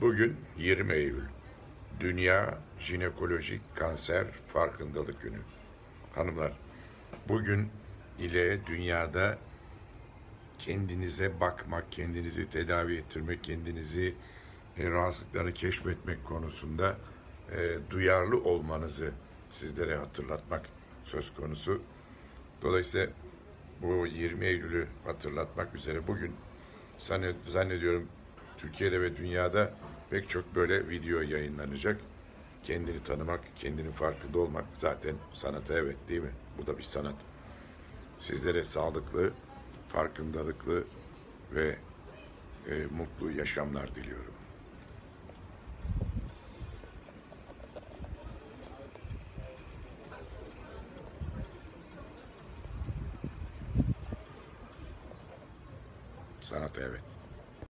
Bugün 20 Eylül. Dünya Jinekolojik Kanser Farkındalık Günü. Hanımlar, bugün ile dünyada kendinize bakmak, kendinizi tedavi ettirmek, kendinizi e, rahatsızlıkları keşfetmek konusunda e, duyarlı olmanızı sizlere hatırlatmak söz konusu. Dolayısıyla bu 20 Eylül'ü hatırlatmak üzere bugün zanne- zannediyorum Türkiye'de ve dünyada pek çok böyle video yayınlanacak. Kendini tanımak, kendinin farkında olmak zaten sanata evet değil mi? Bu da bir sanat. Sizlere sağlıklı, farkındalıklı ve e, mutlu yaşamlar diliyorum. Sanata evet.